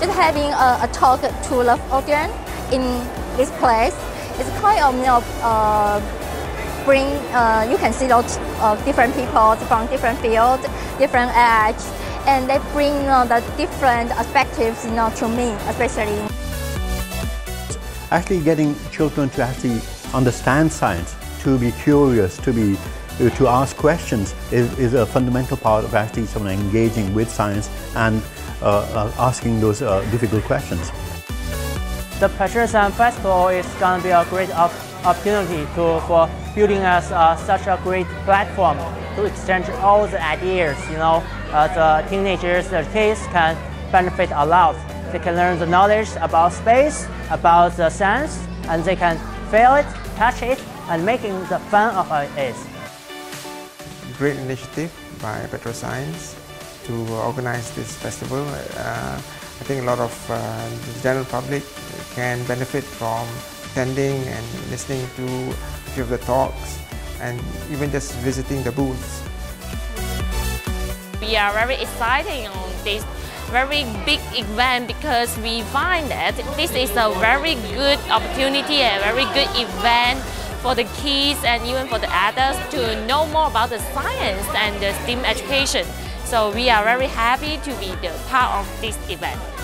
just having a, a talk to the audience in this place. It's kind of you know uh, bring uh, you can see those of different people from different fields, different age, and they bring you know, the different perspectives you know to me especially. Actually, getting children to actually understand science, to be curious, to be to ask questions is, is a fundamental part of actually someone engaging with science and uh, uh, asking those uh, difficult questions. The Petrosains Science Festival is going to be a great op opportunity to, for building us uh, such a great platform to exchange all the ideas. You know, uh, the teenagers, the kids can benefit a lot. They can learn the knowledge about space, about the science, and they can feel it, touch it, and making the fun of it. Great initiative by Petrosains to organize this festival. Uh, I think a lot of uh, the general public can benefit from attending and listening to a few of the talks and even just visiting the booths. We are very excited on this very big event because we find that this is a very good opportunity and very good event for the kids and even for the adults to know more about the science and the STEAM education. So we are very happy to be the part of this event.